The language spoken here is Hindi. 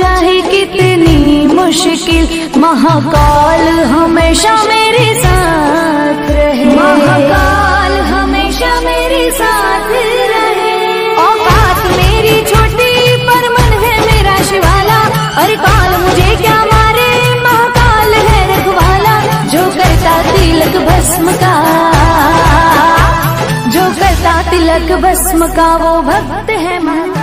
चाहे कितनी मुश्किल, महाकाल हमेशा मेरे साथ रहे। महाकाल हमेशा मेरे साथ रहे। औकात मेरी छोटी, पर मन है मेरा शिवाला। और काल मुझे क्या मारे, महाकाल है रखवाला। जो करता तिलक भस्म का, जो करता तिलक भस्म का, वो भक्त है महाकाल